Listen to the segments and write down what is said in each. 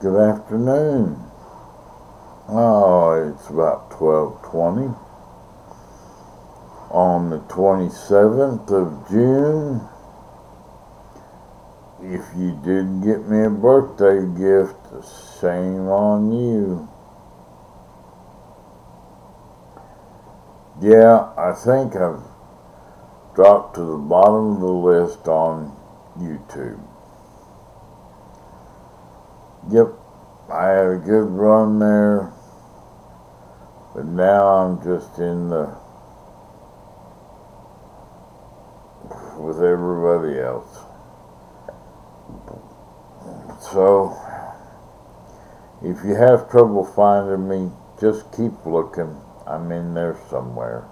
Good afternoon. Oh, it's about 12:20 on the 27th of June. If you didn't get me a birthday gift, shame on you. Yeah, I think I've dropped to the bottom of the list on YouTube. Yep, I had a good run there, but now I'm just in the with everybody else. So, if you have trouble finding me, just keep looking. I'm in there somewhere.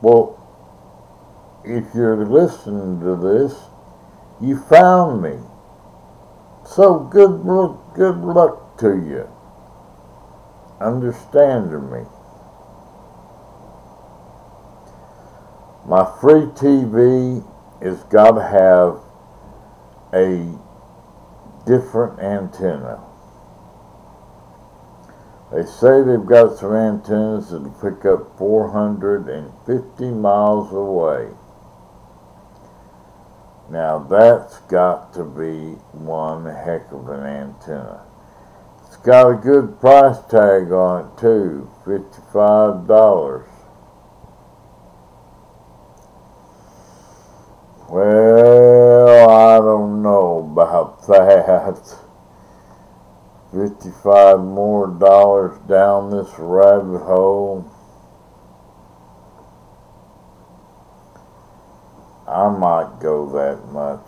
Well, if you're listening to this, you found me. So good luck, good luck to you. Understanding me. My free TV has got to have a different antenna. They say they've got some antennas that'll pick up 450 miles away. Now that's got to be one heck of an antenna. It's got a good price tag on it too, $55. Well, I don't know about that. 55 more dollars down this rabbit hole. I might go that much.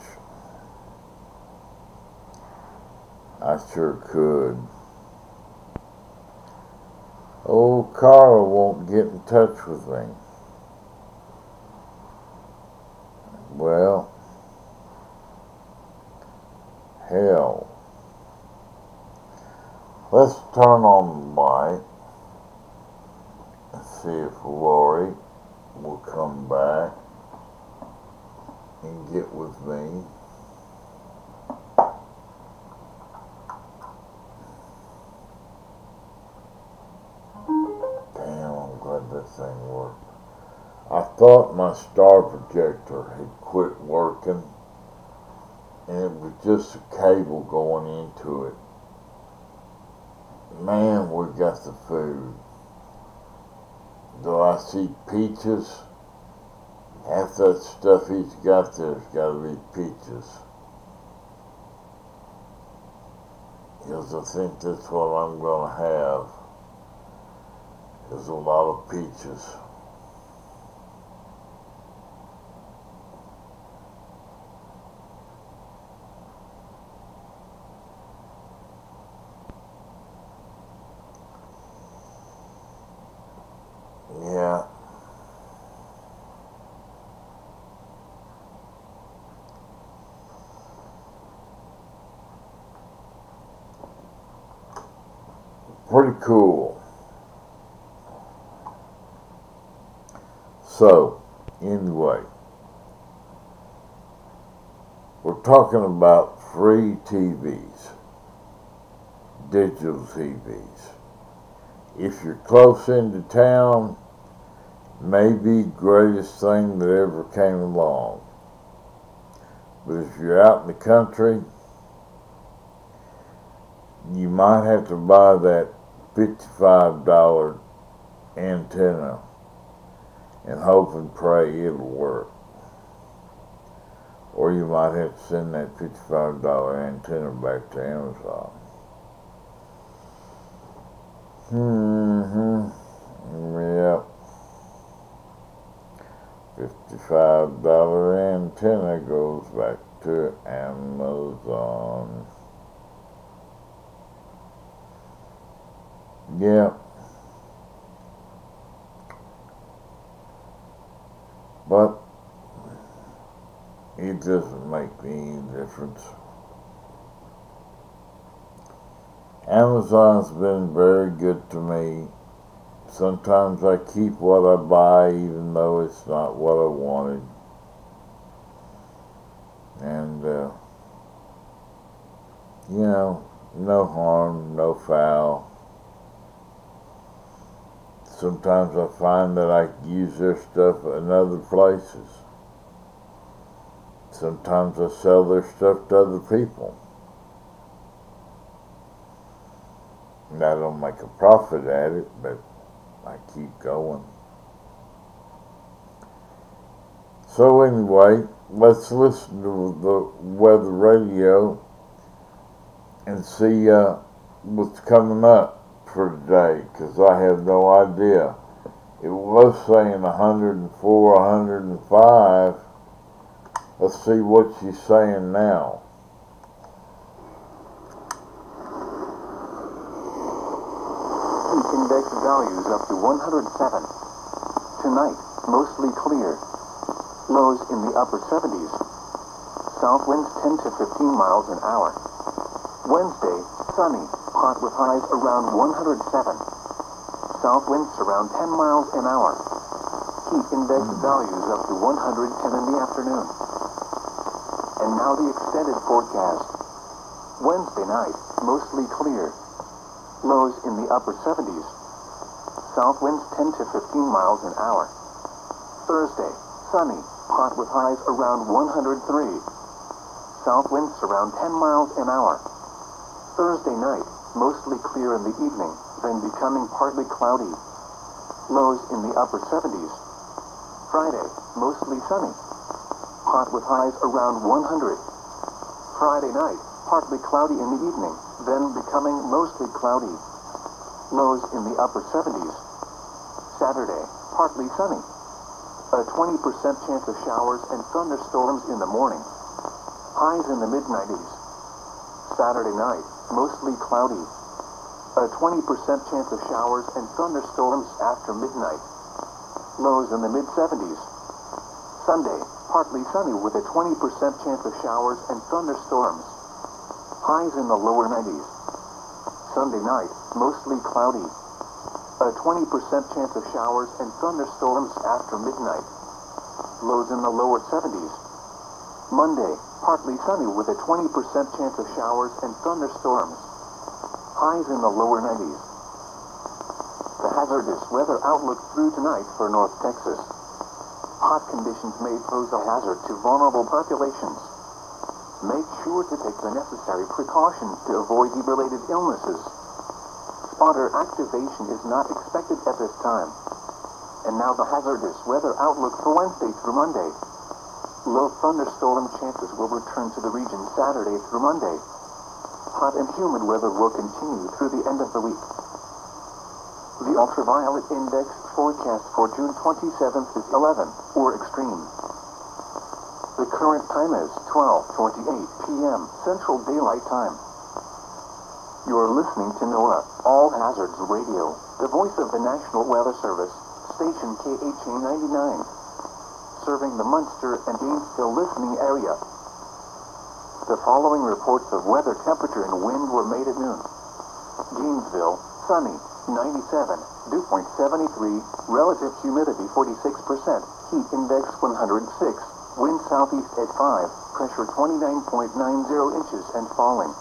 I sure could. Old Carla won't get in touch with me. Well, hell. Let's turn on the light and see if Lori will come back Damn, I'm glad that thing worked. I thought my star projector had quit working and it was just a cable going into it. Man, we got the food. Do I see peaches? Half that stuff he's got there's got to be peaches. Because I think that's what I'm going to have. Is a lot of peaches. Yeah. Pretty cool. So, anyway, we're talking about free TVs, digital TVs if you're close into town, maybe greatest thing that ever came along. But if you're out in the country, you might have to buy that $55 antenna and hope and pray it'll work. Or you might have to send that $55 antenna back to Amazon. Mm-hmm. Yep. Fifty-five dollar antenna goes back to Amazon. Yep. But it doesn't make any difference. Amazon's been very good to me. Sometimes I keep what I buy even though it's not what I wanted. And uh, you know, no harm, no foul. Sometimes I find that I use their stuff in other places. Sometimes I sell their stuff to other people. And I don't make a profit at it, but I keep going. So anyway, let's listen to the weather radio and see uh, what's coming up for today because I have no idea. It was saying 104, 105. Let's see what she's saying now. Index values up to 107. Tonight, mostly clear. Lows in the upper 70s. South winds 10 to 15 miles an hour. Wednesday, sunny, hot with highs around 107. South winds around 10 miles an hour. Heat index hmm. values up to 110 in the afternoon. And now the extended forecast. Wednesday night, mostly clear. Lows in the upper 70s. South winds 10 to 15 miles an hour. Thursday, sunny, hot with highs around 103. South winds around 10 miles an hour. Thursday night, mostly clear in the evening, then becoming partly cloudy. Lows in the upper 70s. Friday, mostly sunny. Hot with highs around 100. Friday night, partly cloudy in the evening, then becoming mostly cloudy. Lows in the upper 70s. Saturday, partly sunny. A 20% chance of showers and thunderstorms in the morning. Highs in the mid-90s. Saturday night, mostly cloudy. A 20% chance of showers and thunderstorms after midnight. Lows in the mid-70s. Sunday, partly sunny with a 20% chance of showers and thunderstorms. Highs in the lower 90s. Sunday night, mostly cloudy. A 20% chance of showers and thunderstorms after midnight. Lows in the lower 70s. Monday, partly sunny with a 20% chance of showers and thunderstorms. Highs in the lower 90s. The hazardous weather outlook through tonight for North Texas. Hot conditions may pose a hazard to vulnerable populations. Make sure to take the necessary precautions to avoid heat-related illnesses. Spotter activation is not expected at this time. And now the hazardous weather outlook for Wednesday through Monday. Low thunderstorm chances will return to the region Saturday through Monday. Hot and humid weather will continue through the end of the week. The ultraviolet index forecast for June 27th is 11, or extreme. The current time is 12:28 p.m. Central Daylight Time. You are listening to NOAA All Hazards Radio, the voice of the National Weather Service, station KHA 99, serving the Muenster and Gainesville listening area. The following reports of weather temperature and wind were made at noon. Gainesville, sunny, 97, dew point 73, relative humidity 46%, heat index 106, wind southeast at 5, pressure 29.90 inches and falling.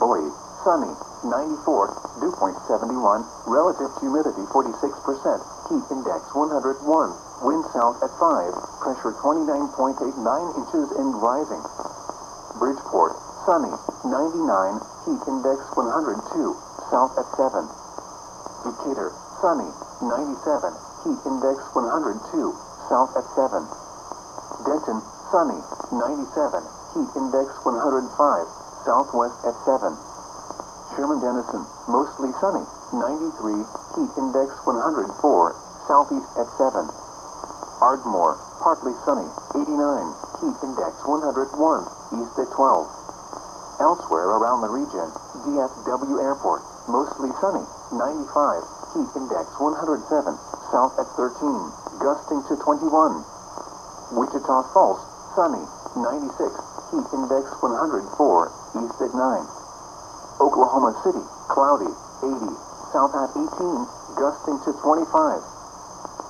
Boyd, sunny, 94, dew point 71, relative humidity 46%, heat index 101, wind south at 5, pressure 29.89 inches and rising. Bridgeport, sunny, 99, heat index 102, south at 7. Decatur, sunny, 97, heat index 102, south at 7. Denton, sunny, 97, heat index 105, southwest at 7. Sherman Denison, mostly sunny, 93, heat index 104, southeast at 7. Ardmore, partly sunny, 89, heat index 101, east at 12. Elsewhere around the region, DFW Airport, mostly sunny, 95, heat index 107, south at 13, gusting to 21. Wichita Falls, sunny, 96, heat index 104, east at 9. Oklahoma City, cloudy, 80, south at 18, gusting to 25.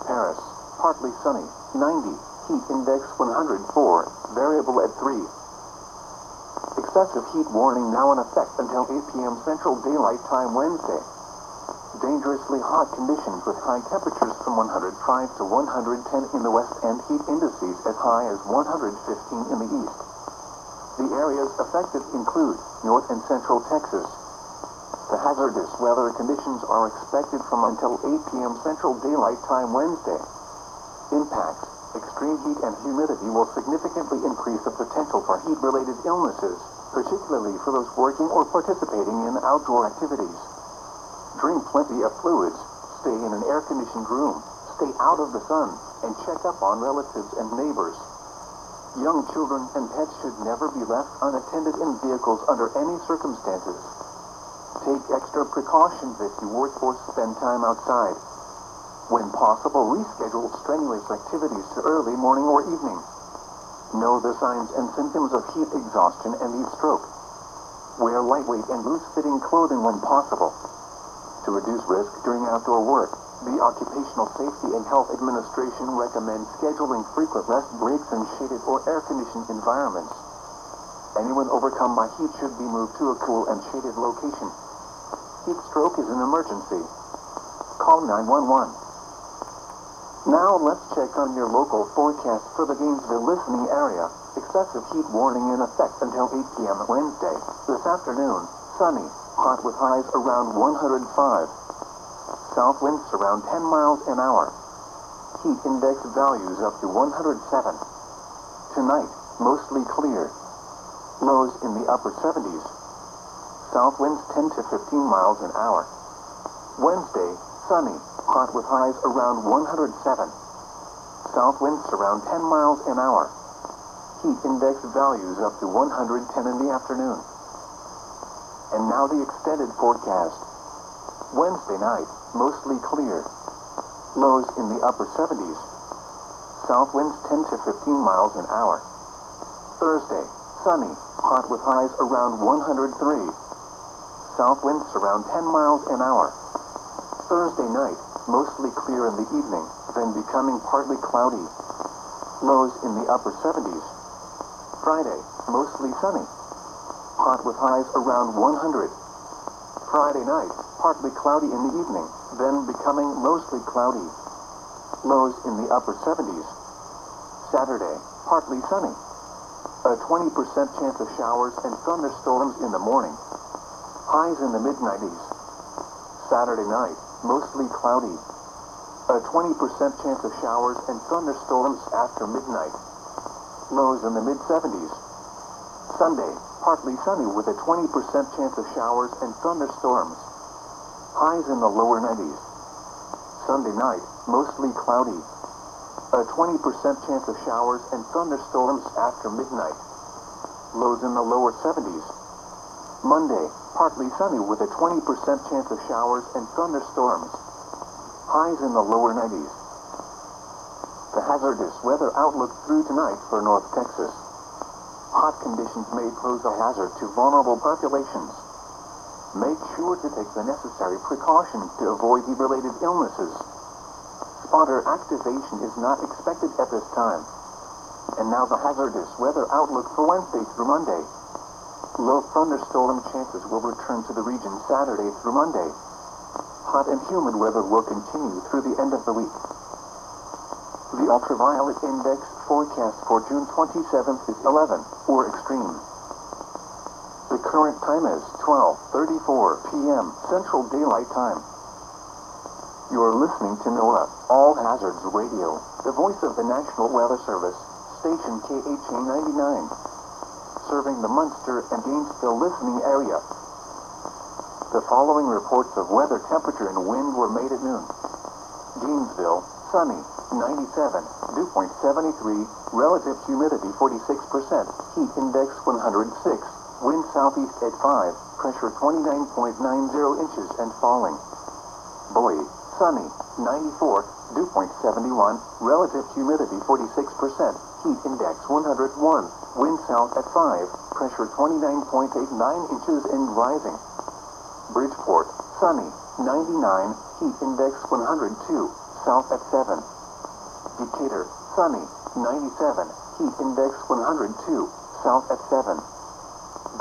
Paris, partly sunny, 90, heat index 104, variable at 3. excessive heat warning now in effect until 8 p.m. Central Daylight Time Wednesday. Dangerously hot conditions with high temperatures from 105 to 110 in the west and heat indices as high as 115 in the east. The areas affected include north and central Texas. The hazardous weather conditions are expected from until 8 p.m. Central Daylight Time Wednesday. Impacts extreme heat and humidity will significantly increase the potential for heat-related illnesses, particularly for those working or participating in outdoor activities. Drink plenty of fluids, stay in an air-conditioned room, stay out of the sun, and check up on relatives and neighbors. Young children and pets should never be left unattended in vehicles under any circumstances. Take extra precautions if you work or spend time outside. When possible, reschedule strenuous activities to early morning or evening. Know the signs and symptoms of heat exhaustion and heat stroke. Wear lightweight and loose-fitting clothing when possible. To reduce risk during outdoor work, the Occupational Safety and Health Administration recommends scheduling frequent rest breaks in shaded or air-conditioned environments. Anyone overcome by heat should be moved to a cool and shaded location. Heat stroke is an emergency. Call 911. Now let's check on your local forecast for the Gainesville listening area. Excessive heat warning in effect until 8 p.m. Wednesday. This afternoon, sunny, hot with highs around 105. South winds around 10 miles an hour. Heat index values up to 107. Tonight, mostly clear. Lows in the upper 70s. South winds 10 to 15 miles an hour. Wednesday, sunny, hot with highs around 107. South winds around 10 miles an hour. Heat index values up to 110 in the afternoon. And now the extended forecast. Wednesday night, mostly clear. Lows in the upper 70s. South winds 10 to 15 miles an hour. Thursday, sunny, hot with highs around 103. South winds around 10 miles an hour. Thursday night, mostly clear in the evening, then becoming partly cloudy. Lows in the upper 70s. Friday, mostly sunny. Hot with highs around 100. Friday night, partly cloudy in the evening, then becoming mostly cloudy. Lows in the upper 70s. Saturday, partly sunny. A 20% chance of showers and thunderstorms in the morning. Highs in the mid-90s. Saturday night, mostly cloudy. A 20% chance of showers and thunderstorms after midnight. Lows in the mid-70s. Sunday, partly sunny with a 20% chance of showers and thunderstorms. Highs in the lower 90s. Sunday night, mostly cloudy. A 20% chance of showers and thunderstorms after midnight. Lows in the lower 70s. Monday, partly sunny with a 20% chance of showers and thunderstorms. Highs in the lower 90s. The hazardous weather outlook through tonight for North Texas. Hot conditions may pose a hazard to vulnerable populations. Make sure to take the necessary precautions to avoid heat-related illnesses. Spotter activation is not expected at this time. And now the hazardous weather outlook for Wednesday through Monday. Low thunderstorm chances will return to the region Saturday through Monday. Hot and humid weather will continue through the end of the week. The ultraviolet index forecast for June 27th is 11, or extreme. The current time is 12.34 p.m. Central Daylight Time. You are listening to NOAA All Hazards Radio, the voice of the National Weather Service, station KHA 99, serving the Muenster and Gainesville listening area. The following reports of weather temperature and wind were made at noon. Gainesville, sunny, 97, dew point 73, relative humidity 46%, heat index 106, wind southeast at 5, pressure 29.90 inches and falling. Boyd, sunny, 94, dew point 71, relative humidity 46%, heat index 101, wind south at 5, pressure 29.89 inches and rising. Bridgeport, sunny, 99, heat index 102, south at 7. Decatur, sunny, 97, heat index 102, south at 7.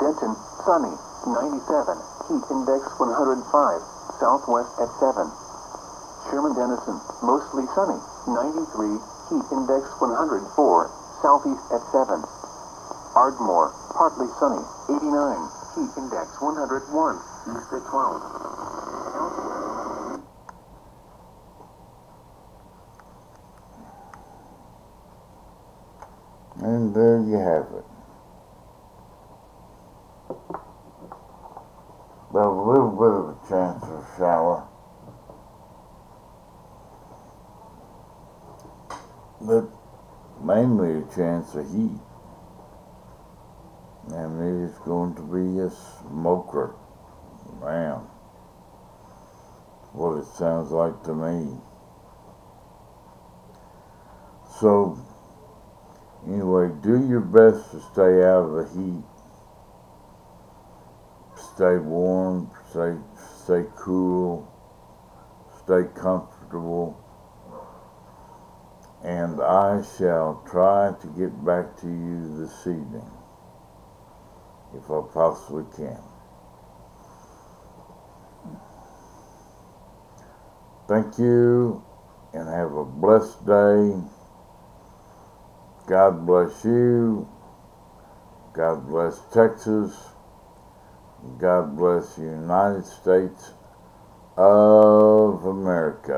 Denton, sunny, 97. Heat index 105. Southwest at 7. Sherman Denison, mostly sunny, 93. Heat index 104. Southeast at 7. Ardmore, partly sunny, 89. Heat index 101. East at 12. And there you have it. Well, a little bit of a chance of shower. But mainly a chance of heat. And it is going to be a smoker. Man. What it sounds like to me. So, Anyway, do your best to stay out of the heat. Stay warm, stay, stay cool, stay comfortable. And I shall try to get back to you this evening, if I possibly can. Thank you, and have a blessed day. God bless you. God bless Texas. God bless the United States of America.